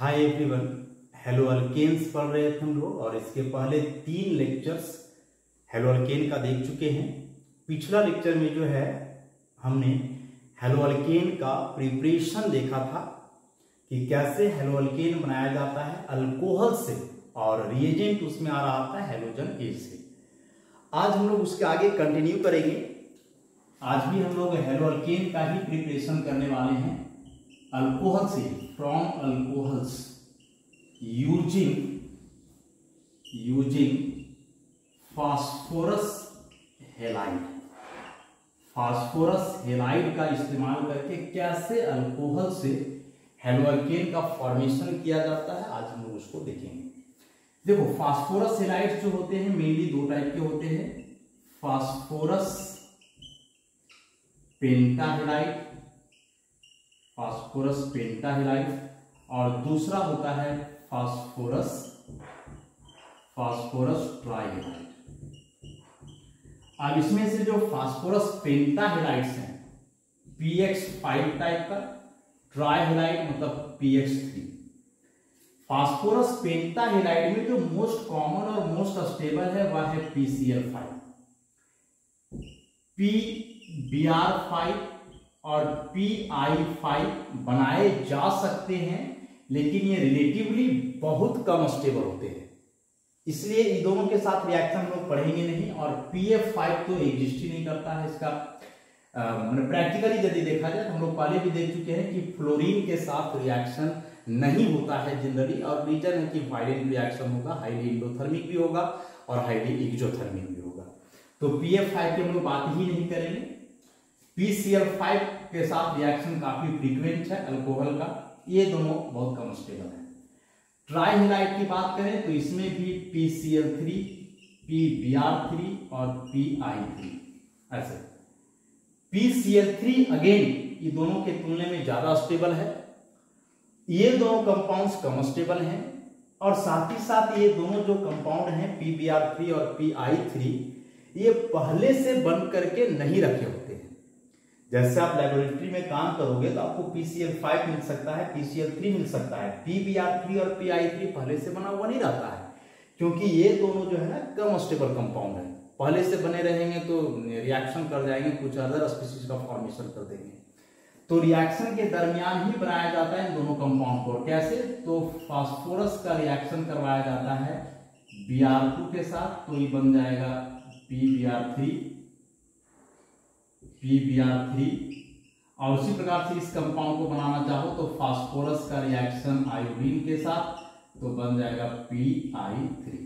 Hi everyone, hello alkanes पढ़ रहे थे हम लोग, और इसके पहले तीन लेक्चर्स हेलो अल्केन का देख चुके हैं। पिछला लेक्चर में जो है, हमने हेलो अल्केन का प्रिपरेशन देखा था कि कैसे हेलो अल्केन बनाया जाता है अल्कोहल से, और रिएजेंट उसमें आ रहा था हेलोजन ए से। आज हम लोग उसके आगे कंटिन्यू करेंगे। आज भी हम लोग हेलो अल्केन का ही प्रिपरेशन करने वाले हैं अल्कोहल से from alcohols using using phosphorus halide phosphorus halide का इस्तेमाल करके कैसे अल्कोहल से हेलोअल्केन का फॉर्मेशन किया जाता है, आज हम लोग उसको देखेंगे। देखो फास्फोरस हेलाइड जो होते हैं मेनली दो टाइप के होते हैं। फास्फोरस पेंटाहेलाइड फास्फोरस पेंटाहेलाइड और दूसरा होता है फास्फोरस फास्फोरस ट्राइहेलाइड। अब इसमें से जो फास्फोरस पेंटाहेलाइड्स हैं पीएक्स फाइव टाइप का, ट्राइहेलाइड मतलब पीएक्स थ्री फास्फोरस पेंटाहेलाइड में जो मोस्ट कॉमन और मोस्ट स्टेबल है, वह है PCl five P B R five और पी आई फाइव बनाए जा सकते हैं, लेकिन ये रिलेटिवली बहुत कम स्टेबल होते हैं। इसलिए इन दोनों के साथ रिएक्शन हम लोग पढ़ेंगे नहीं, और पी एफ़ फाइव तो एग्जिस्ट ही नहीं करता है इसका। मतलब प्रैक्टिकली यदि देखा जाए तो हम लोग पहले भी देख चुके हैं कि फ्लोरीन के साथ रिएक्शन नहीं होता है जनरली और रीजन है कि वायलेंट रिएक्शन होगा हाईली इंडोथर्मिक भी होगा और हाईली एक्जोथर्मिक भी होगा। तो पी एफ़ फाइव की हम लोग बात ही नहीं करेंगे। पीसीएल के साथ रिएक्शन काफ़ी फ्रीक्वेंट है अल्कोहल का। ये दोनों बहुत कम स्टेबल है। ट्राइहेलाइड की बात करें तो इसमें भी PCL three P B R three और पी आई थ्री ऐसे। पीसीएल थ्री अगेन ये दोनों के तुलने में ज़्यादा स्टेबल है। ये दोनों कंपाउंड्स कम स्टेबल हैं और साथ ही साथ ये दोनों जो कंपाउंड हैं पी बी आर थ्री और पी आई थ्री ये पहले से बन करके नहीं रखे होते हैं जैसे आप लेबोरेटरी में काम करोगे तो आपको पीसीएल फाइव मिल सकता है पीसीएल थ्री मिल सकता है। पीबीआर थ्री और पीआई थ्री पहले से बना हुआ नहीं रहता है, क्योंकि ये दोनों जो है ना कम स्टेबल कंपाउंड है। पहले से बने रहेंगे तो रिएक्शन कर जाएँगे, कुछ अदर स्पीसीज का फॉर्मेशन कर देंगे। तो रिएक्शन के दरमियान ही बनाया जाता है इन दोनों कंपाउंड को। कैसे? तो फास्फोरस का रिएक्शन करवाया जाता है बी के साथ तो ये बन जाएगा P B R three P B R three और उसी प्रकार से इस कंपाउंड को बनाना चाहो तो फास्फोरस का रिएक्शन आयोडीन के साथ तो बन जाएगा पी आई थ्री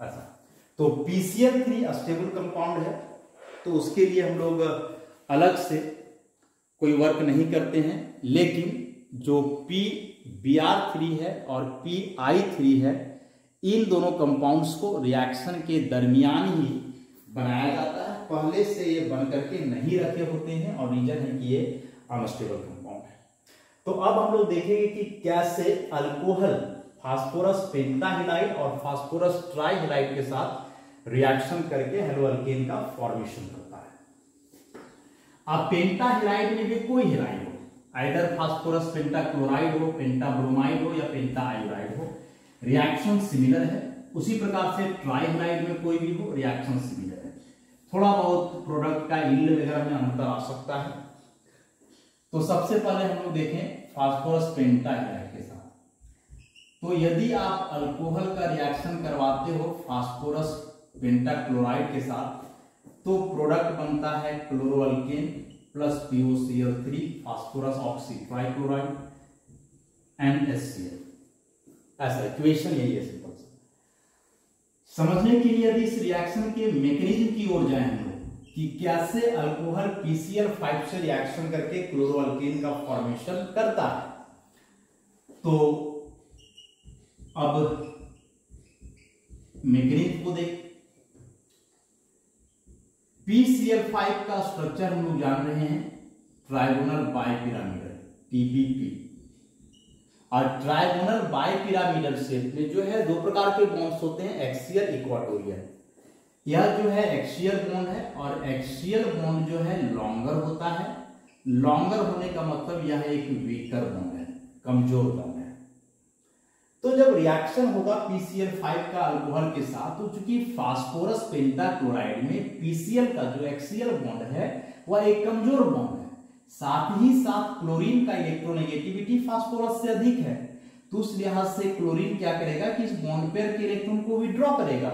अच्छा तो पीसीएल थ्री स्टेबल कंपाउंड है। तो उसके लिए हम लोग अलग से कोई वर्क नहीं करते हैं। लेकिन जो पी बी आर थ्री है और पी आई थ्री है, इन दोनों कंपाउंड्स को रिएक्शन के दरमियान ही बनाया जाता है। पहले से ये बन करके नहीं रखे होते हैं और रीजन है कि ये अनस्टेबल कंपाउंड है। तो अब हम लोग देखेंगे कि कैसे अल्कोहल, फास्फोरस, पेंटाहेलाइड और फास्फोरस ट्राइहेलाइड के साथ रिएक्शन करके हेलोअल्केन का फॉर्मेशन करता है। अब पेंटाहेलाइड में भी कोई हेलाइड हो आइडर फास्फोरस पेंटाक्लोराइड हो पेंटाब्रोमाइड हो या पेंटाआयोडाइड हो रिएक्शन सिमिलर है। उसी प्रकार से ट्राइहेलाइड में कोई भी हो रिएक्शन सिमिलर थोड़ा बहुत प्रोडक्ट का इल्ड वगैरह में अंतर आ सकता है। तो सबसे पहले हम लोग देखें फास्फोरस पेंटाहेलाइड के साथ। तो यदि आप अल्कोहल का रिएक्शन करवाते हो फास्फोरस पेंटाक्लोराइड के साथ तो प्रोडक्ट बनता है chloroalkane plus POCl three phosphorus oxytrichloride and SCl ऐसा इक्वेशन यही है सिंपल समझने के लिए यदि इस रिएक्शन के मैकेनिज्म की ओर जाए हम लोग, कि कैसे अल्कोहल पीसीएल फाइव से रिएक्शन करके क्लोरोअल्केन का फॉर्मेशन करता है। तो अब मैकेनिज्म को देख। पीसीएल फाइव का स्ट्रक्चर हम लोग जान रहे हैं ट्राइगोनल बाइपिरामिडल टीबीपी और ट्राइगोनल बाइपिरामिडल शेप में जो है दो प्रकार के बॉन्ड्स होते हैं एक्सियल इक्वाटोरियल यह जो है एक्सियल बॉन्ड है और एक्सियल बॉन्ड जो है लॉन्गर होता है। लॉन्गर होने का मतलब यह एक वीकर बॉन्ड है, कमज़ोर बॉन्ड है। तो जब रिएक्शन होगा पीसीएल फाइव का अल्कोहल के साथ तो चूँकि फास्फोरस पेंटाक्लोराइड में पीसीएल का जो एक्सियल बॉन्ड है, वह एक कमज़ोर बॉन्ड साथ ही साथ क्लोरीन का इलेक्ट्रोनेगेटिविटी फास्फोरस से अधिक है। तो उस लिहाज से क्लोरीन क्या करेगा कि इस बॉन्ड पेयर के इलेक्ट्रॉन को विड्रॉ करेगा।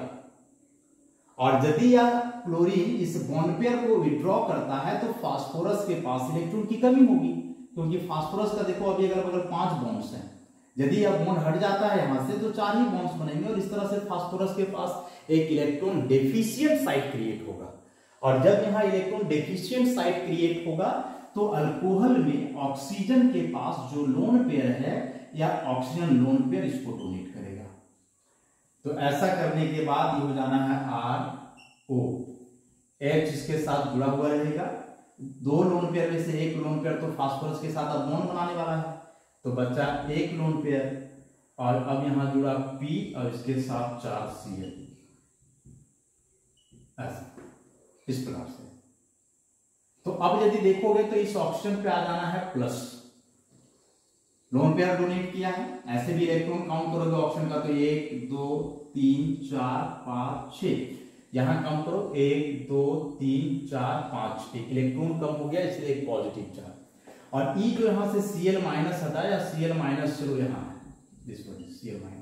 और यदि यह क्लोरीन इस बॉन्ड पेयर को विड्रॉ करता है तो फास्फोरस के पास इलेक्ट्रॉन की कमी होगी, क्योंकि तो फास्फोरस का देखो अभी अगर बगल पाँच बॉन्ड्स हैं। यदि यह बॉन्ड हट जाता है यहाँ से तो चार ही बॉन्ड्स बनेंगे और इस तरह से फास्फोरस के पास एक इलेक्ट्रॉन डेफिशिएंट साइट क्रिएट होगा। और जब यहाँ इलेक्ट्रॉन डेफिशिएंट साइट क्रिएट होगा तो अल्कोहल में ऑक्सीजन के पास जो लोन पेयर है, या ऑक्सीजन लोन पेयर इसको डोनेट करेगा। तो ऐसा करने के बाद ये हो जाना है आर ओ एच इसके साथ जुड़ा हुआ रहेगा। दो लोन पेयर में से एक लोन पेयर तो फास्फोरस के साथ अब बॉन्ड बनाने वाला है। तो बच्चा एक लोन पेयर और अब यहाँ जुड़ा पी और इसके साथ चार सी एल ऐसा। इस प्रकार से। तो अब यदि देखोगे तो इस ऑप्शन पे आ जाना है प्लस लोन पेयर डोनेट किया है, ऐसे भी इलेक्ट्रॉन काउंट करोगे ऑप्शन का तो एक, दो, तीन, चार, पाँच छ यहाँ काउंट करो, एक, दो, तीन, चार, पाँच. एक इलेक्ट्रॉन कम हो गया, इसलिए एक पॉजिटिव चार्ज और ई e जो यहाँ से सीएल माइनस हटा या Cl माइनस चलो यहाँ. है Cl माइनस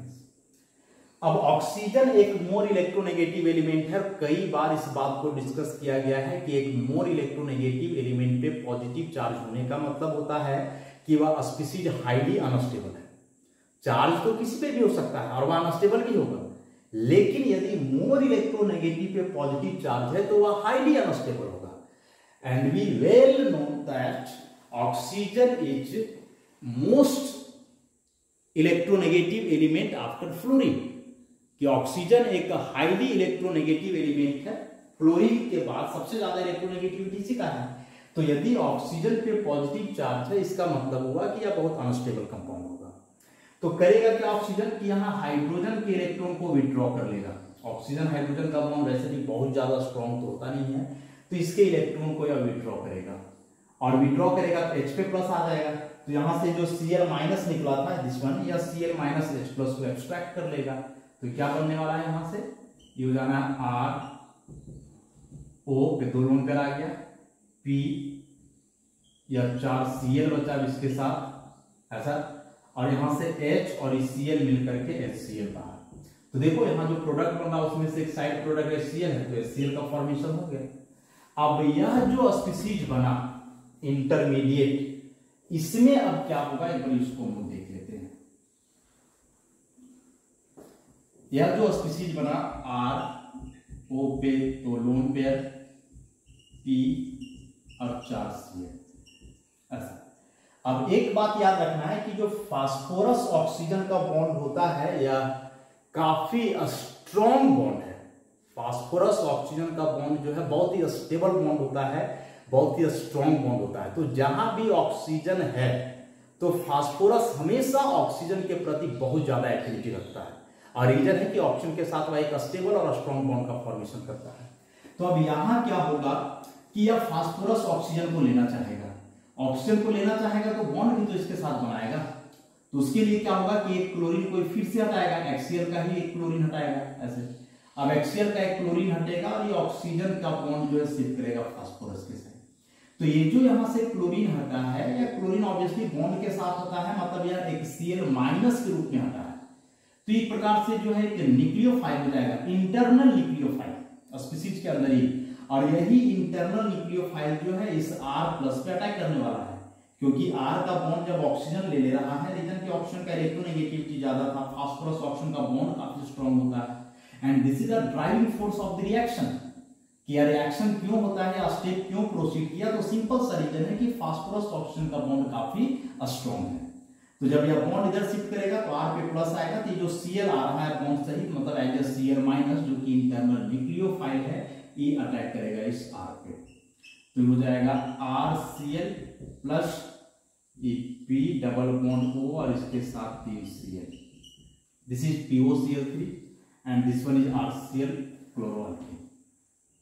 अब ऑक्सीजन एक मोर इलेक्ट्रोनेगेटिव एलिमेंट है कई बार इस बात को डिस्कस किया गया है कि एक मोर इलेक्ट्रोनेगेटिव एलिमेंट पे पॉजिटिव चार्ज होने का मतलब होता है कि वह स्पीसीज हाईली अनस्टेबल है। चार्ज तो किसी पे भी हो सकता है और वह अनस्टेबल भी होगा। लेकिन यदि मोर इलेक्ट्रोनेगेटिव पे पॉजिटिव चार्ज है तो वह हाईली अनस्टेबल होगा। And we well know that oxygen is most electronegative element after fluorine कि ऑक्सीजन एक हाईली इलेक्ट्रोनेगेटिव एलिमेंट है फ्लोरीन के बाद सबसे ज़्यादा इलेक्ट्रोनेगेटिविटी इसी का है? तो यदि ऑक्सीजन पे पॉजिटिव चार्ज है, इसका मतलब हुआ कि यह बहुत अनस्टेबल कंपाउंड होगा। तो करेगा क्या ऑक्सीजन कि यहाँ हाइड्रोजन के इलेक्ट्रॉन को विड्रॉ कर लेगा। ऑक्सीजन हाइड्रोजन का बॉन्ड वैसे भी बहुत ज़्यादा स्ट्रॉन्ग तो होता नहीं है तो इसके इलेक्ट्रॉन को यह विड्रॉ करेगा। और विड्रॉ करेगा तो एच पे प्लस आ जाएगा। तो यहाँ से जो Cl माइनस निकला था दिस वन या Cl माइनस एच प्लस को एक्सट्रैक्ट कर लेगा। तो क्या बनने वाला है यहाँ से? ये हो जाना आर ओ पे दो लोन कर आ गया। पी या चार सी एल बचा इसके साथ। ऐसा? और यहाँ से एच और Cl मिल सी एल बाहर। तो देखो, यहाँ जो प्रोडक्ट बन रहा उसमें से एक side product H C L है तो HCl का फॉर्मेशन हो गया। अब यह जो स्पीसीज बना इंटरमीडिएट इसमें अब क्या होगा? एक बार इसको हम देख लेते हैं यह जो स्पीसीज बना, आर, ओ, पे तो लोन पेयर, पी और चार सी अब एक बात याद रखना है कि जो फास्फोरस ऑक्सीजन का बॉन्ड होता है यह काफ़ी स्ट्रॉन्ग बॉन्ड है, फास्फोरस ऑक्सीजन का बॉन्ड जो है, बहुत ही स्टेबल बॉन्ड होता है, बहुत ही स्ट्रॉन्ग बॉन्ड होता है। तो जहाँ भी ऑक्सीजन है तो फास्फोरस हमेशा ऑक्सीजन के प्रति बहुत ज़्यादा एक्टिविटी रखता है। और रीजन है कि ऑक्सीजन के साथ वह एक स्टेबल और स्ट्रॉन्ग बॉन्ड का फॉर्मेशन करता है। तो अब यहाँ क्या होगा कि यह फास्फोरस ऑक्सीजन को लेना चाहेगा। ऑक्सीजन को लेना चाहेगा तो बॉन्ड भी तो इसके साथ बनाएगा। तो उसके लिए क्या होगा कि एक क्लोरीन को फिर से हटाएगा। एक्सीएल का ही एक क्लोरीन हटाएगा, ऐसे। अब एक्सीएल का एक क्लोरीन हटेगा और ये ऑक्सीजन का बॉन्ड जो है शिफ्ट करेगा फास्फोरस के साथ। तो ये जो यहाँ से क्लोरीन हटा है या क्लोरीन ऑब्वियसली बॉन्ड के साथ होता है मतलब यह एक माइनस के रूप में हटा है। तो एक प्रकार से जो है एक न्यूक्लियोफाइल हो जाएगा इंटरनल न्यूक्लियोफाइल स्पीसीज के अंदर ही। और यही इंटरनल न्यूक्लियोफाइल जो है इस आर प्लस पे अटैक करने वाला है। क्योंकि आर का बॉन्ड जब ऑक्सीजन ले ले रहा है रीजन के ऑक्सीजन का इलेक्ट्रोनेगेटिविटी ज़्यादा था? फास्फोरस ऑक्सीजन का बॉन्ड काफ़ी स्ट्रॉन्ग होता है। And this is the driving force of the reaction कि यह रिएक्शन क्यों होता है स्टेप क्यों प्रोसीड किया? तो सिंपल सा रीजन है कि फास्फोरस ऑक्सीजन का बॉन्ड काफ़ी स्ट्रॉन्ग है। तो जब यह बॉन्ड इधर शिफ्ट करेगा तो आर पे प्लस आएगा तो जो सीएल आ रहा है बॉन्ड सहित मतलब एज ए सीएल माइनस जो कि इंटरनल न्यूक्लियोफाइल है, ये अटैक करेगा इस आर पे। तो हो जाएगा R C L plus P double bond O और इसके साथ तीन C L this is PO C L three and this one is R C L chloroalkane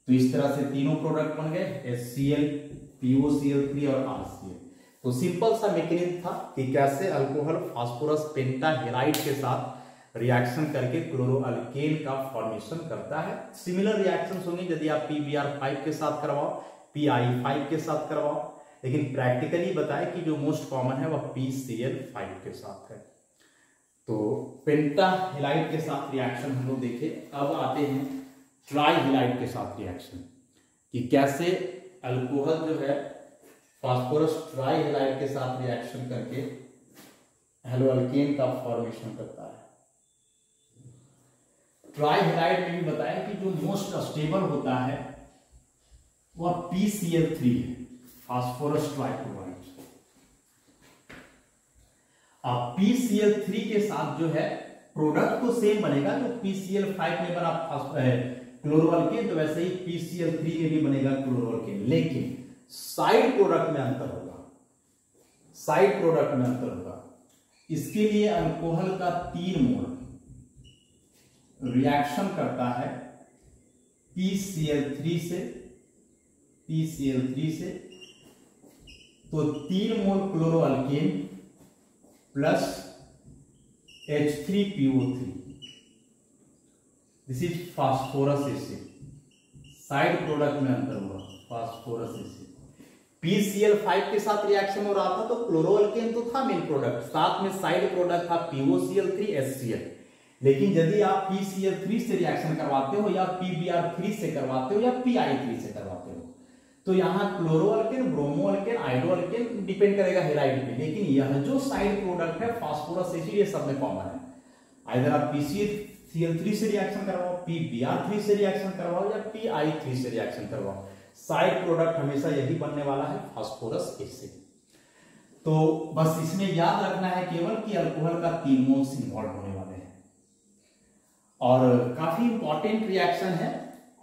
तो इस तरह से तीनों प्रोडक्ट बन गए S C L POCl three और आर सी एल तो सिंपल सा मैकेनिज्म था कि कैसे अल्कोहल फास्फोरस पेंटाहेलाइड के साथ रिएक्शन करके क्लोरोअल्केन का फॉर्मेशन करता है। सिमिलर रिएक्शंस होंगे, यदि आप पी बी आर फाइव के साथ करवाओ पी आई फाइव के साथ करवाओ, लेकिन प्रैक्टिकली बताए कि जो मोस्ट कॉमन है, वह पी सी एल फाइव के साथ है। तो पेंटा हिलाइट के साथ रिएक्शन हम लोग देखे, अब आते हैं ट्राई हिलाइट के साथ रिएक्शन कि कैसे अल्कोहल जो है फास्फोरस ट्राई हिलाइट के साथ रिएक्शन करके हेलोअल्केन का फॉर्मेशन करता है। ट्राई हेलाइड में भी बताया कि जो मोस्ट स्टेबल होता है, वह PCl3 है, फास्फोरस ट्राइक्लोराइड अब PCl3 के साथ जो है प्रोडक्ट तो सेम बनेगा जो PCl5 में बना क्लोरोअल्केन तो वैसे ही PCl3 में भी बनेगा क्लोरोअल्केन लेकिन साइड प्रोडक्ट में अंतर होगा। साइड प्रोडक्ट में अंतर होगा। इसके लिए अल्कोहल का तीन मोल रिएक्शन करता है। PCl3 से PCl3 से। तो तीन mole chloroalkane plus H3PO3 this is phosphorus acid side product में अंतर हुआ फास्फोरस एसिड PCl5 के साथ रिएक्शन हो रहा था तो क्लोरोअल्केन तो था मेन प्रोडक्ट साथ में साइड प्रोडक्ट था POCl3 HCl लेकिन यदि आप PCl3 से रिएक्शन करवाते हो या PBr3 से करवाते हो या PI3 से करवाते हो तो यहाँ क्लोरोअल्केन ब्रोमोअल्केन आइडोअल्केन डिपेंड करेगा हेलाइड पे। लेकिन यह जो साइड प्रोडक्ट है फास्फोरस एसिड ये सब में कॉमन है। आइधर आप PCl3 से रिएक्शन करवाओ PBr3 से रिएक्शन करवाओ या PI3 से रिएक्शन करवाओ। साइड प्रोडक्ट हमेशा यही बनने वाला है फास्फोरस एसिड तो बस इसमें याद रखना है केवल कि अल्कोहल का तीन मोल्स इन्वॉल्व होने वाले हैं। और काफ़ी इंपॉर्टेंट रिएक्शन है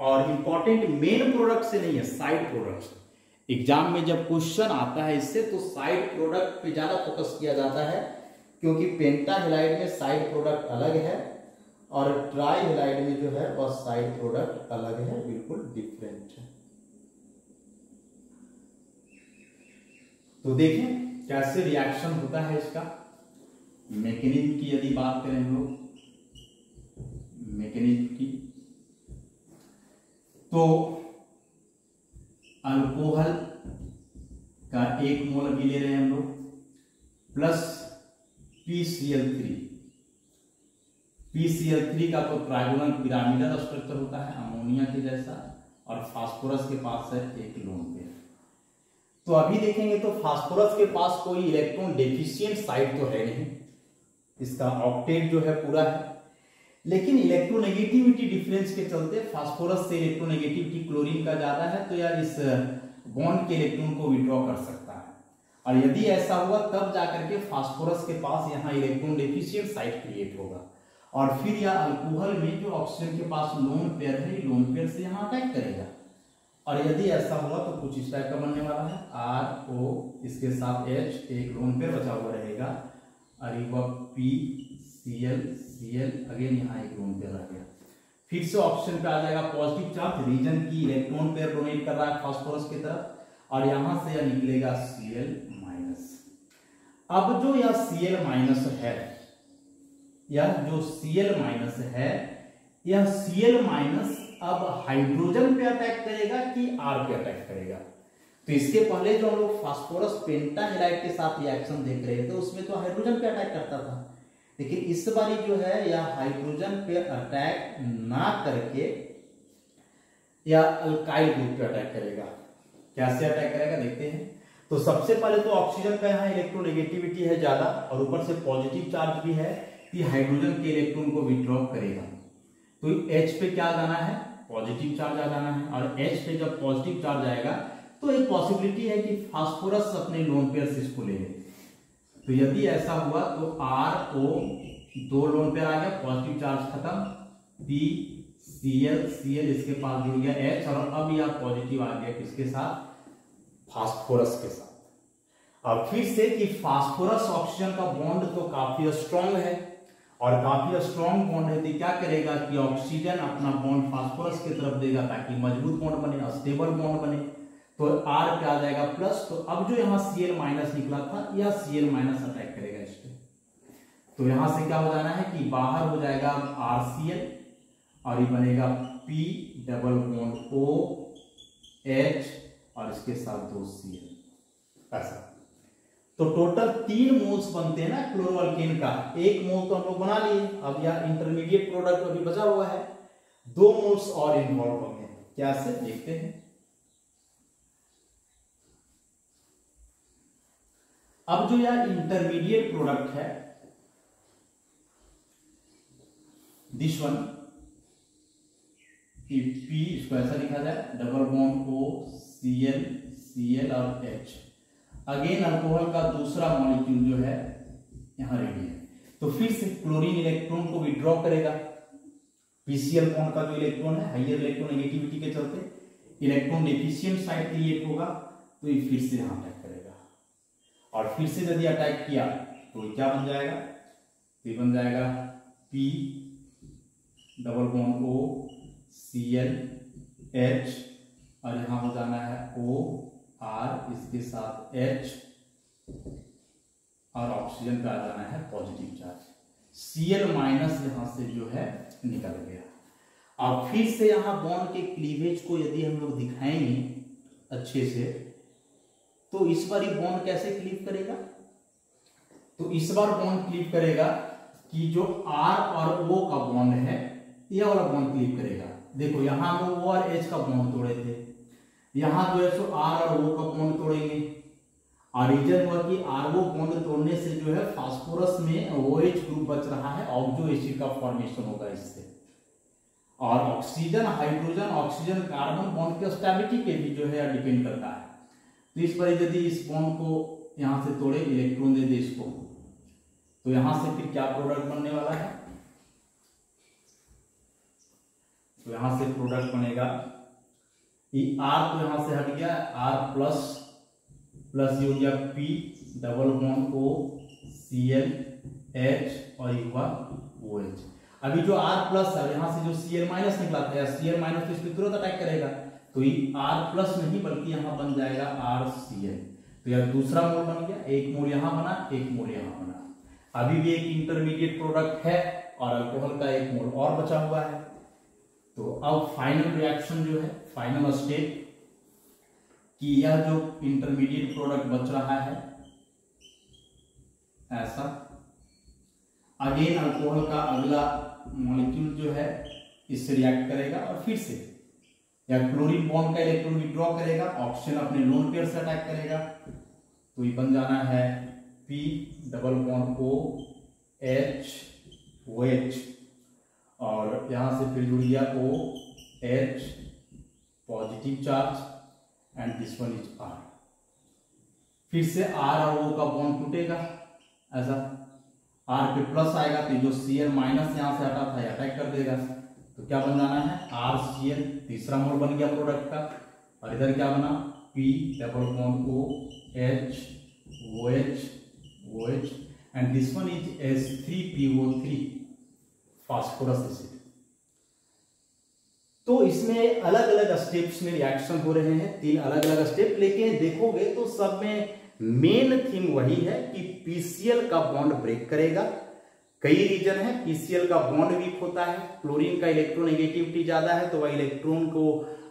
और इंपॉर्टेंट मेन प्रोडक्ट से नहीं है साइड प्रोडक्ट एग्ज़ाम में जब क्वेश्चन आता है इससे तो साइड प्रोडक्ट पे ज़्यादा फोकस किया जाता है, क्योंकि पेंटा हेलाइड में साइड प्रोडक्ट अलग है और ट्राई हेलाइड में जो है वह साइड प्रोडक्ट अलग है, बिल्कुल डिफरेंट है। तो देखें, कैसे रिएक्शन होता है इसका। मैकेनिज्म की यदि बात करें हम लोग मैकेनिज्म की तो अल्कोहल का एक मोल अभी ले रहे हैं हम लोग प्लस PCl3 PCl3 का तो ट्राइगोनल पिरामिडल स्ट्रक्चर होता है अमोनिया के जैसा, और फास्फोरस के पास है एक लोन तो अभी देखेंगे तो फास्फोरस के पास कोई इलेक्ट्रॉन डेफिशिएंट साइड तो है नहीं। इसका ऑक्टेट जो है पूरा है। लेकिन इलेक्ट्रोनेगेटिविटी डिफरेंस के चलते फास्फोरस से इलेक्ट्रोनेगेटिविटी क्लोरीन का ज़्यादा है तो यार इस बॉन्ड के इलेक्ट्रॉन को विड्रॉ कर सकता है। और यदि ऐसा हुआ, तब जाकर के फास्फोरस के पास यहाँ इलेक्ट्रॉन डेफिशिएंट साइट क्रिएट होगा। और फिर यह अल्कोहल में जो ऑक्सीजन के पास लोन पेयर है लोन पेयर से यहाँ अटैक करेगा। और यदि ऐसा हुआ तो कुछ इस टाइप का बनने वाला है। आर ओ इसके साथ एच एक लोन पेयर बचा हुआ रहेगा। और P C L C L again यहाँ एक लोन पेयर रह गया। फिर से ऑप्शन पे आ जाएगा पॉजिटिव चार्ज रीजन की इलेक्ट्रॉन पेयर डोनेट कर रहा है फास्फोरस की तरफ़। और यहाँ से यह निकलेगा सी एल माइनस अब जो यह सी एल माइनस है, यह जो सी एल माइनस है, यह सी एल माइनस अब हाइड्रोजन पे अटैक करेगा कि आर पे अटैक करेगा? तो इसके पहले जो हम लोग फास्फोरस पेंटाहेलाइड के साथ रिएक्शन देख रहे थे, उसमें तो हाइड्रोजन पे अटैक करता था। लेकिन इस बारी जो है यह हाइड्रोजन पे अटैक ना करके, या अल्काइल ग्रुप पे अटैक करेगा। कैसे अटैक करेगा, देखते हैं। तो सबसे पहले तो ऑक्सीजन का यहाँ इलेक्ट्रोनेगेटिविटी है ज़्यादा, और ऊपर से पॉजिटिव चार्ज भी है कि हाइड्रोजन के इलेक्ट्रॉन को विड्रॉ करेगा। तो एच पे क्या जाना है? पॉजिटिव चार्ज आ जाना है और एच पे जब पॉजिटिव चार्ज आएगा तो एक पॉसिबिलिटी है कि फास्फोरस अपने लोन पेयर से इसको ले तो यदि ऐसा हुआ तो आर ओ दो लोन पेयर आ गया पॉजिटिव चार्ज खत्म। P C L C L इसके पास जुड़ गया एच और अब यह पॉजिटिव आ गया किसके साथ? फास्फोरस के साथ। अब फिर से कि फास्फोरस ऑक्सीजन का बॉन्ड तो काफ़ी स्ट्रांग है। और काफ़ी स्ट्रॉन्ग बॉन्ड है तो क्या करेगा कि ऑक्सीजन अपना बॉन्ड फास्फोरस की तरफ़ देगा ताकि मज़बूत बॉन्ड बने स्टेबल बॉन्ड बने। तो आर पे आ जाएगा प्लस तो अब जो यहाँ सी एल माइनस निकला था, यह सी एल माइनस अटैक करेगा इस पे। तो यहाँ से क्या हो जाना है कि बाहर हो जाएगा आर सी एल और ये बनेगा P double bond O H और इसके साथ दो सी एल ऐसा। तो टोटल तीन मोल्स बनते हैं ना क्लोरोअल्केन का। एक मोल तो हम लोग बना लिए, अब यह इंटरमीडिएट प्रोडक्ट अभी बचा हुआ है। दो मोल्स और इन्वॉल्व होंगे क्या से? देखते हैं। अब जो यह इंटरमीडिएट प्रोडक्ट है दिस वन पी इसको ऐसा लिखा जाए double bond O C L C L और एच अगेन अल्कोहल का दूसरा मॉलिक्यूल जो है, यहाँ रेडी है। तो फिर से क्लोरीन इलेक्ट्रॉन को विड्रॉ करेगा। पीसीएल बॉन्ड का जो इलेक्ट्रॉन है हाइयर इलेक्ट्रॉन नेगेटिविटी के चलते इलेक्ट्रॉन डेफिशिएंट साइड क्रिएट होगा तो ये फिर से यहाँ अटैक करेगा। और फिर से यदि अटैक किया तो क्या बन जाएगा? तो ये बन जाएगा P double bond O C L H और यहाँ हो जाना है ओ आर इसके साथ एच और ऑक्सीजन का आ जाना है positive charge C L minus यहाँ से जो है निकल गया। अब फिर से यहाँ बॉन्ड के क्लीवेज को यदि हम लोग दिखाएँगे अच्छे से तो इस बार ये बॉन्ड कैसे क्लीव करेगा? तो इस बार बॉन्ड क्लीव करेगा कि जो आर और ओ का बॉन्ड है यह वाला बॉन्ड क्लीव करेगा। देखो, यहाँ हम ओ और एच का बॉन्ड तोड़े थे। यहाँ जो है सो आर और ओ का बॉन्ड तोड़ेंगे। और रीजन हुआ कि आर ओ बॉन्ड तोड़ने से जो है फास्फोरस में ओ एच ग्रुप बच रहा है ऑक्जो एसिड का फॉर्मेशन होगा इससे। और oxygen hydrogen oxygen carbon bond के स्टेबिलिटी पे भी जो है डिपेंड करता है। तो इस पर यदि इस बॉन्ड को यहाँ से तोड़े इलेक्ट्रॉन दे दे इसको तो यहाँ से फिर क्या प्रोडक्ट बनने वाला है? तो यहाँ से प्रोडक्ट बनेगा आर तो यहाँ से हट गया आर प्लस प्लस ये हो गया P double bond O C L H और ये हुआ ओ एच अभी जो आर प्लस है, यहाँ से जो सी एल माइनस निकला था सी एल माइनस तो इस तुरंत अटैक करेगा तो ये आर प्लस नहीं, बल्कि यहाँ बन जाएगा आर सी एल तो यह दूसरा मोल बन गया, एक मोल यहाँ बना, एक मोल यहाँ बना। अभी भी एक इंटरमीडिएट प्रोडक्ट है, और अल्कोहल का एक मोल और बचा हुआ है। तो अब फाइनल रिएक्शन जो है फाइनल स्टेप कि यह जो इंटरमीडिएट प्रोडक्ट बच रहा है, ऐसा। अगेन अल्कोहल का अगला मॉलिक्यूल जो है, इससे रिएक्ट करेगा और फिर से। या क्लोरीन बॉन्ड का इलेक्ट्रॉन विड्रॉ करेगा ऑक्सीजन अपने लोन पेयर से अटैक करेगा। तो ये बन जाना है P double bond O H O H और यहाँ से फिर जुड़ गया O H positive charge and this one is R फिर से आर और ओ का बॉन्ड टूटेगा, ऐसा। आर पे प्लस आएगा तो जो सी एल माइनस यहाँ से हटा था अटैक कर देगा। तो क्या बन जाना है? आर सी एल तीसरा मोल बन गया प्रोडक्ट का। और इधर क्या बना? P double bond O H O H O H and this one is S three P O three phosphorous acid तो इसमें अलग अलग स्टेप्स में रिएक्शन हो रहे हैं, तीन अलग अलग स्टेप लेकिन देखोगे तो सब में मेन थीम वही है कि पीसीएल का बॉन्ड ब्रेक करेगा। कई रीजन है पीसीएल का बॉन्ड वीक होता है क्लोरीन का इलेक्ट्रोनेगेटिविटी ज़्यादा है तो वह इलेक्ट्रॉन को,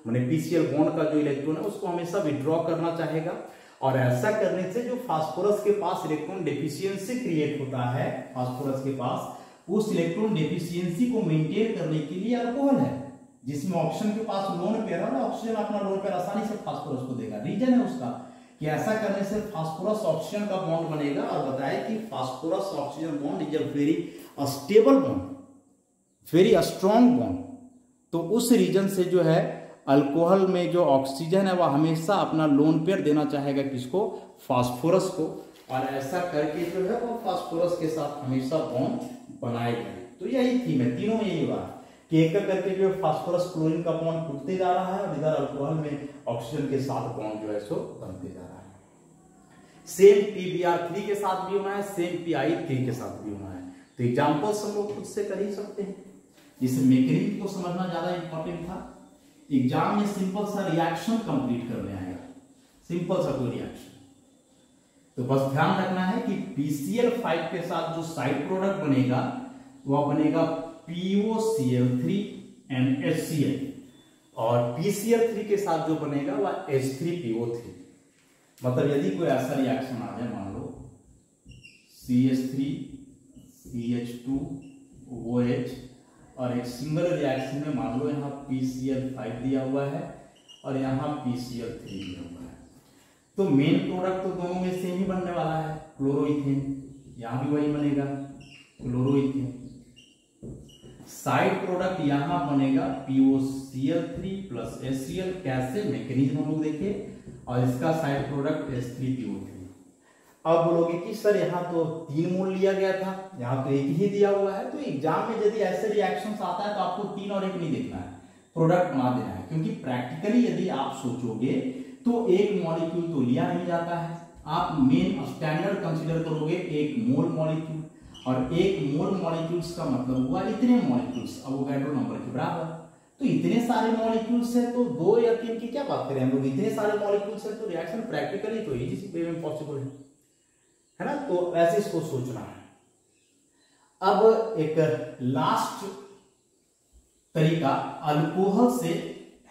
मैंने पीसीएल बॉन्ड का जो इलेक्ट्रॉन है, उसको हमेशा विड्रॉ करना चाहेगा। और ऐसा करने से जो फास्फोरस के पास इलेक्ट्रॉन डेफिशिएंसी क्रिएट होता है फास्फोरस के पास उस इलेक्ट्रॉन डेफिशिएंसी को मेंटेन करने के लिए अल्कोहल है, जिसमें ऑक्सीजन के पास लोन पेयर है ऑक्सीजन अपना लोन पेयर आसानी से फास्फोरस को देगा। रीजन है उसका कि ऐसा करने से फास्फोरस ऑक्सीजन का बॉन्ड बनेगा और बताए कि phosphorus oxygen bond is a very stable bond very strong bond तो उस रीजन से जो है अल्कोहल में जो ऑक्सीजन है वह हमेशा अपना लोन पेयर देना चाहेगा किसको? फास्फोरस को। और ऐसा करके जो है, वो फास्फोरस के साथ हमेशा बॉन्ड बनाएगा। तो यही थीम है तीनों में यही बात। कि एक करके जो फास्फोरस क्लोरीन का बॉन्ड टूटते जा रहा है और इधर अल्कोहल में ऑक्सीजन के साथ बॉन्ड जो है सो बनते जा रहा है। सेम पीबीआर थ्री के साथ भी होना है सेम पीआई थ्री के साथ भी होना है। तो एग्जाम्पल्स हम लोग खुद से कर ही सकते हैं। जिसे मैकेनिक को समझना ज़्यादा इंपॉर्टेंट था। एग्ज़ाम में सिंपल सा रिएक्शन कंप्लीट करने आएगा। सिंपल सा कोई रिएक्शन तो बस ध्यान रखना है कि पीसीएल के साथ जो साइड प्रोडक्ट बनेगा, वह बनेगा पीओसीएल थ्री एंड एच और पीसीएल थ्री के साथ जो बनेगा, वह एच थ्री पीओ थ्री मतलब यदि कोई ऐसा रिएक्शन आ जाए, मान लो C H three C H two O H और एक सिंगल रिएक्शन में मान लो यहाँ पी सी एल फाइव दिया हुआ है, और यहाँ पी सी एल थ्री दिया हुआ है. तो मेन प्रोडक्ट तो दोनों में सेम ही बनने वाला है क्लोरोइथेन यहाँ भी वही बनेगा क्लोरोइथेन साइड प्रोडक्ट यहाँ बनेगा पीओसीएल थ्री प्लस एल कैसे? मैकेनिज्म हम लोग देखे और इसका side product S three PO three अब बोलोगे कि सर यहाँ तो तीन मोल लिया गया था, यहाँ तो एक ही दिया हुआ है तो एग्ज़ाम में यदि ऐसे रिएक्शंस आता है तो आपको तीन और एक नहीं देखना है. प्रोडक्ट बना देना है, क्योंकि प्रैक्टिकली यदि आप सोचोगे तो एक मॉलिक्यूल तो लिया नहीं जाता है। आप मेन स्टैंडर्ड कंसिडर करोगे एक मोल मॉलिक्यूल और एक मोल मॉलिक्यूल्स का मतलब हुआ इतने मॉलिक्यूल्स अवोगैड्रो नंबर के बराबर। तो इतने सारे मॉलिक्यूल्स है तो दो या तीन की क्या बात करें हम लोग? इतने सारे मॉलिक्यूल्स है तो रिएक्शन प्रैक्टिकली तो इजी वे में पॉसिबल है। है ना? तो ऐसे इसको सोचना है। अब एक लास्ट तरीका अल्कोहल से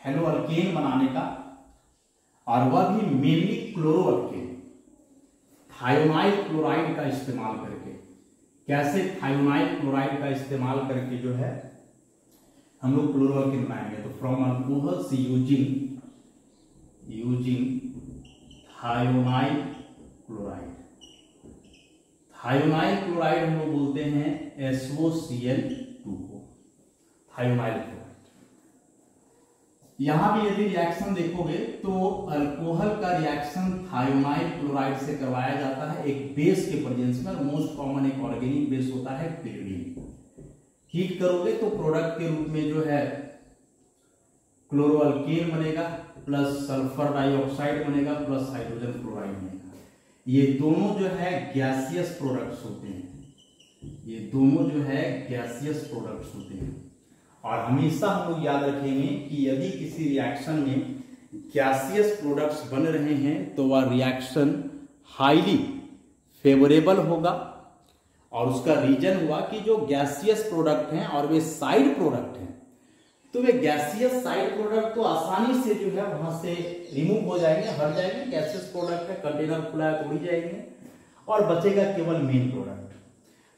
हेलो अल्केन बनाने का और वह भी mainly chloro alkane thionyl chloride का इस्तेमाल करके। कैसे थायोनाइल क्लोराइड का इस्तेमाल करके जो है, हम लोग क्लोरो अल्केन बनाएँगे। तो फ्रॉम अल्कोहल से using using thionyl chloride thionyl chloride हम लोग बोलते हैं एसओसीएल टू को थायोनाइल क्लोराइड यहाँ भी यदि रिएक्शन देखोगे तो अल्कोहल का रिएक्शन थायोनाइल क्लोराइड से करवाया जाता है। एक बेस के प्रेजेंस में मोस्ट कॉमन एक ऑर्गेनिक बेस होता है पिरिडीन हीट करोगे तो प्रोडक्ट के रूप में जो है क्लोरोअल्केन बनेगा प्लस सल्फ़र डाइऑक्साइड बनेगा प्लस हाइड्रोजन क्लोराइड बनेगा। ये दोनों जो है गैसियस प्रोडक्ट्स होते हैं। ये दोनों जो है गैसियस प्रोडक्ट्स होते हैं। और हमेशा हम लोग याद रखेंगे कि यदि किसी रिएक्शन में गैसियस प्रोडक्ट्स बन रहे हैं तो वह रिएक्शन हाईली फेवरेबल होगा। और उसका रीजन हुआ कि जो गैसियस प्रोडक्ट हैं और वे साइड प्रोडक्ट हैं तो वे गैसियस साइड प्रोडक्ट तो आसानी से जो है वहाँ से रिमूव हो जाएँगे, हट जाएँगे। गैसियस प्रोडक्ट है कंटेनर खुला है तो उड़ जाएँगे। और बचेगा केवल मेन प्रोडक्ट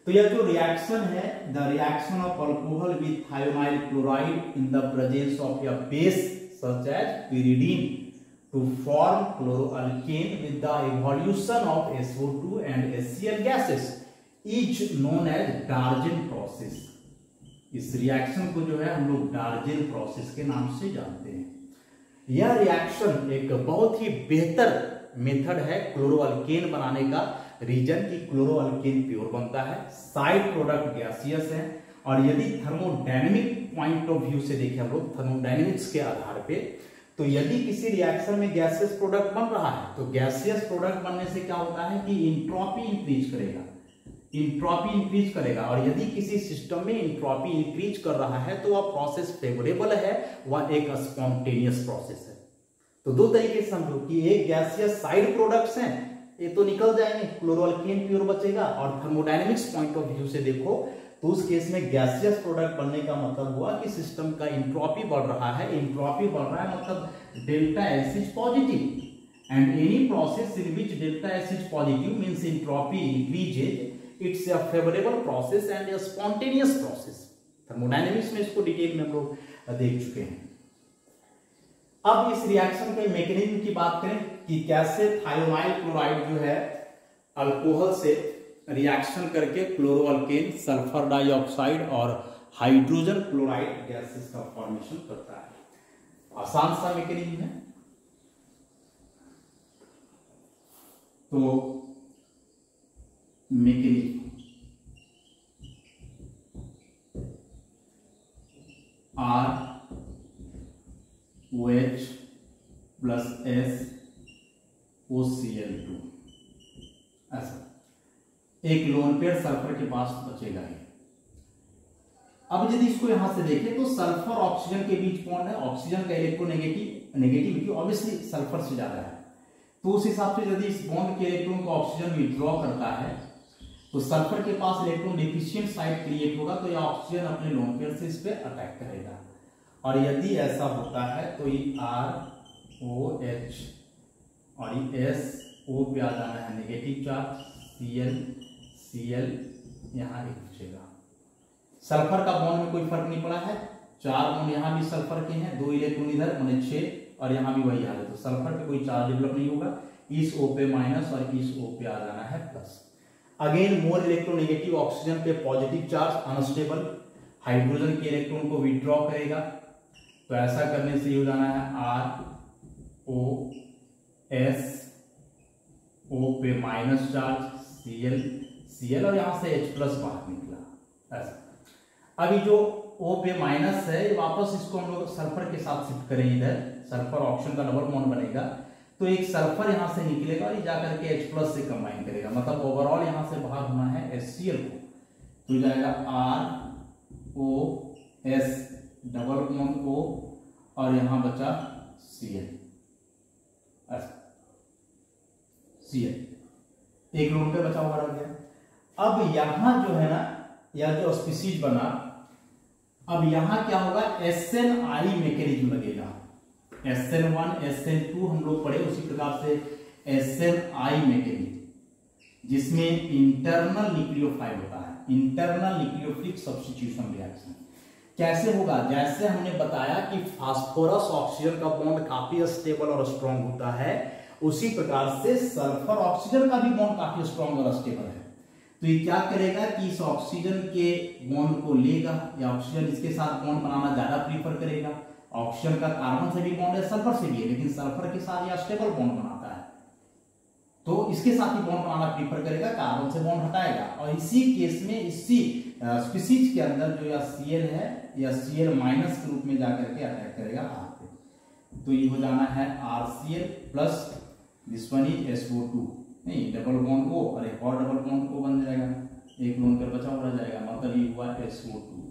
तो यह जो रिएक्शन है the reaction of alcohol with thionyl chloride in the presence of a base such as pyridine to form chloroalkane with the evolution of SO2 and HCl gases is known as Darjan process. इस reaction को जो है हम लोग डार्जिन process के नाम से जानते हैं यह रिएक्शन एक बहुत ही बेहतर मेथड है क्लोरोअल्केन बनाने का रीजन की क्लोरोअल्केन प्योर बनता है, साइड प्रोडक्ट गैसियस है, और यदि थर्मोडायनेमिक पॉइंट ऑफ़ व्यू से देखें हम लोग, थर्मोडायनेमिक्स के आधार पे तो यदि किसी रिएक्शन में गैसियस प्रोडक्ट बन रहा है तो गैसियस प्रोडक्ट बनने से क्या होता है कि इंट्रोपी इंक्रीज करेगा। इंट्रॉपी इंक्रीज करेगा, और यदि किसी सिस्टम में इंट्रॉपी इंक्रीज कर रहा है तो वह प्रोसेस फेवरेबल है, वह एक स्पॉन्टेनियस प्रोसेस है। तो दो तरीके से समझो कि एक गैसियस साइड प्रोडक्ट्स हैं ये तो निकल जाएँगे। क्लोरोअल्केन प्योर बचेगा। और थर्मोडायनेमिक्स पॉइंट ऑफ़ व्यू से देखो तो उस केस में गैसियस प्रोडक्ट बनने का मतलब हुआ कि सिस्टम का इंट्रॉपी बढ़ रहा है। इंट्रॉपी बढ़ रहा है मतलब delta S is positive and any process in which delta S is positive means entropy increases it's a favourable process and a spontaneous process thermodynamics में इसको डिटेल में हम लोग देख चुके हैं। अब इस रिएक्शन के मैकेनिज्म की बात करें कि कैसे थायोनाइल क्लोराइड जो है अल्कोहल से रिएक्शन करके क्लोरोअल्केन सल्फ़र डाइऑक्साइड और हाइड्रोजन क्लोराइड गैसेस का फॉर्मेशन करता है। आसान सा मैकेनिज्म है। तो mechanism OH plus S O C L two ऐसा एक लोन पेयर सल्फ़र के पास बचेगा ही। अब यदि इसको यहाँ से देखें तो सल्फ़र ऑक्सीजन के बीच बॉन्ड है। ऑक्सीजन का इलेक्ट्रोनेगेटिव नेगेटिविटी ऑब्वियसली सल्फ़र से ज़्यादा है। तो उस हिसाब से यदि इस बॉन्ड के इलेक्ट्रॉन को ऑक्सीजन विड्रॉ करता है तो सल्फ़र के पास इलेक्ट्रॉन डिफिशियंट साइड क्रिएट होगा तो यह ऑक्सीजन अपने लोन पेयर से इस पर अटैक करेगा। और यदि ऐसा होता है तो ये आर ओ एच और ये एस ओ पे आ जाना है negative charge C L C L यहाँ पूछेगा सल्फ़र का बॉन्ड में कोई फ़र्क नहीं पड़ा है। चार बॉन्ड यहाँ भी सल्फ़र के हैं, दो इलेक्ट्रॉन इधर मैंने छह और यहाँ भी वही हाल है। तो सल्फ़र पे कोई चार्ज डेवलप नहीं होगा। इस ओ पे माइनस और इस ओ पे आ जाना है plus again more electronegative oxygen पे पॉजिटिव चार्ज अनस्टेबल हाइड्रोजन के इलेक्ट्रॉन को विड्रॉ करेगा। तो ऐसा करने से ये हो जाना है आर ओ एस ओ पे minus charge C L C L और यहाँ से एच प्लस बाहर निकला। ऐसा। अभी जो ओ पे माइनस है वापस इसको हम लोग सल्फ़र के साथ शिफ्ट करें इधर। सल्फ़र ऑप्शन का डबल मोन बनेगा। तो एक सल्फ़र यहाँ से निकलेगा और जाकर के एच प्लस से कंबाइन करेगा। मतलब ओवरऑल यहाँ से बाहर होना है HCl को। तो जाएगा R O S double bond O और यहाँ बचा सी एल सी एल एक लोन पे बचा हुआ रह गया। अब यहाँ जो है ना, या जो स्पीसीज बना, अब यहाँ क्या होगा? एस एन आई मैकेनिज्म लगेगा। S N one S N two हम लोग पढ़े, उसी प्रकार से एस एन आई मैकेनिज्म जिसमें इंटरनल न्यूक्लियोफाइल होता है। इंटरनल न्यूक्लियोफिलिक सब्सटीट्यूशन रिएक्शन कैसे होगा? जैसे हमने बताया कि फास्फोरस ऑक्सीजन का बॉन्ड काफ़ी स्टेबल और स्ट्रॉन्ग होता है, उसी प्रकार से सल्फ़र ऑक्सीजन का भी बॉन्ड काफ़ी स्ट्रॉन्ग और स्टेबल है। तो ये क्या करेगा कि इस ऑक्सीजन के बॉन्ड को लेगा, या ऑक्सीजन इसके साथ बॉन्ड बनाना ज़्यादा प्रीफर करेगा? ऑक्सीजन का कार्बन से भी बॉन्ड है सल्फ़र से भी है, लेकिन सल्फ़र के साथ यह स्टेबल बॉन्ड बनाता है। तो इसके साथ ही बॉन्ड बनाना प्रीफर करेगा कार्बन से बॉन्ड हटाएगा, और इसी केस में इसी स्पीसीज के अंदर जो या सीएल है, या सीएल माइनस के रूप में जाकर के अटैक करेगा आर पे। तो ये हो जाना है R C L plus this one is SO two नहीं डबल बॉन्ड को और एक और डबल बॉन्ड को बन जाएगा। एक लोन पर बचा हुआ जाएगा मतलब ये हुआ एसओ टू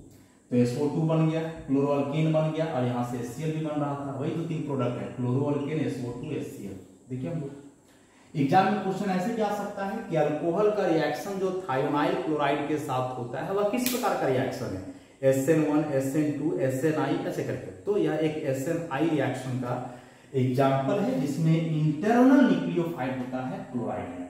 तो SO2 बन गया क्लोरोअल्केन बन गया और यहाँ से HCl भी बन रहा था। वही तो तीन प्रोडक्ट है क्लोरोअल्केन SO2 HCl देखिए हम एग्ज़ाम में क्वेश्चन ऐसे भी आ सकता है कि अल्कोहल का रिएक्शन जो थायोनाइल क्लोराइड के साथ होता है, वह किस प्रकार का रिएक्शन है? SN1 SN2 SNI ऐसे करके। तो यह एक SNI रिएक्शन का एग्ज़ाम्पल है, जिसमें इंटरनल न्यूक्लियोफाइल होता है क्लोराइड में,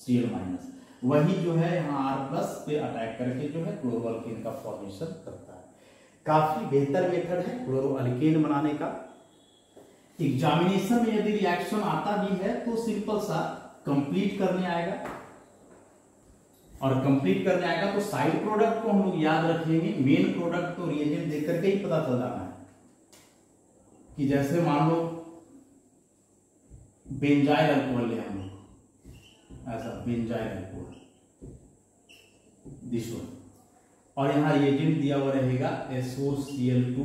Cl माइनस वही जो है यहाँ R प्लस पे अटैक करके जो है क्लोरोअल्केन का फॉर्मेशन करता है। काफ़ी बेहतर मेथड है क्लोरोअल्केन बनाने का। एग्जामिनेशन में यदि रिएक्शन आता भी है तो सिंपल सा कंप्लीट करने आएगा। और कंप्लीट करने आएगा तो साइड प्रोडक्ट को हम लोग याद रखेंगे मेन प्रोडक्ट तो रिएजेंट देख करके ही पता चल जाना है। कि जैसे मान लो बेंजाइल अल्कोहल ले हम लोग। ऐसा बेंजाइल अल्कोहल दिस वन और यहाँ रिएजेंट दिया हुआ रहेगा SO C L two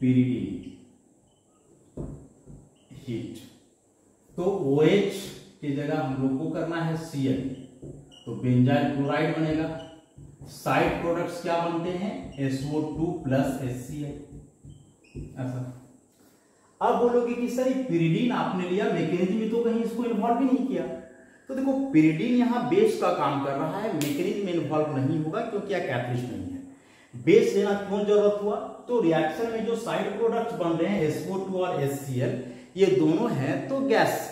pyridine heat तो ओ OH की जगह हम लोग को करना है Cl. तो बेंजाइल क्लोराइड बनेगा। साइड प्रोडक्ट्स क्या बनते हैं? SO2 प्लस HCl ऐसा। अब बोलोगे कि सर पिरिडीन आपने लिया मैकेनिज्म में तो कहीं इसको इन्वॉल्व भी नहीं किया। तो देखो पिरिडीन यहाँ बेस का काम कर रहा है मैकेनिज्म में इन्वॉल्व नहीं होगा क्योंकि यह कैथलिस्ट नहीं है। बेस लेना क्यों ज़रूरत हुआ? तो रिएक्शन में जो साइड प्रोडक्ट्स बन रहे हैं SO2 और HCl ये दोनों हैं तो गैस,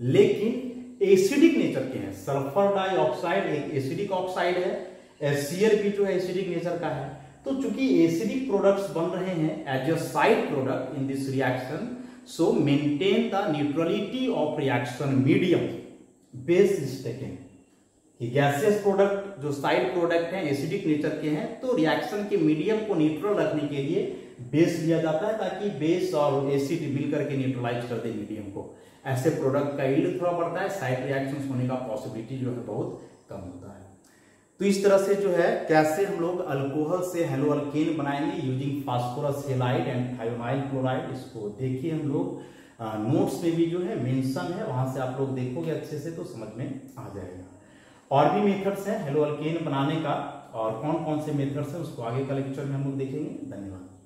लेकिन एसिडिक नेचर के हैं। सल्फ़र डाइऑक्साइड, एक एसिडिक ऑक्साइड है HCl भी जो है, एसिडिक नेचर का है। तो चूँकि एसिडिक प्रोडक्ट्स बन रहे हैं as a side product in this reaction so maintain the neutrality of reaction medium base is कि गैसियस प्रोडक्ट जो साइड प्रोडक्ट हैं, एसिडिक नेचर के हैं तो रिएक्शन के मीडियम को न्यूट्रल रखने के लिए बेस लिया जाता है ताकि बेस और एसिड मिल करके न्यूट्रलाइज कर दे मीडियम को। ऐसे प्रोडक्ट का ईल्ड थोड़ा बढ़ता है साइड रिएक्शन होने का पॉसिबिलिटी जो है बहुत कम होता है। तो इस तरह से जो है, कैसे हम लोग अल्कोहल से हेलो अल्केन बनाएँगे using phosphorus halide and thionyl chloride इसको देखिए हम लोग। नोट्स में भी जो है मेंशन है, वहाँ से आप लोग देखोगे अच्छे से तो समझ में आ जाएगा। और भी मेथड्स हैं हेलो अल्केन बनाने का, और कौन कौन से मेथड्स हैं उसको आगे का लेक्चर में हम लोग देखेंगे। धन्यवाद।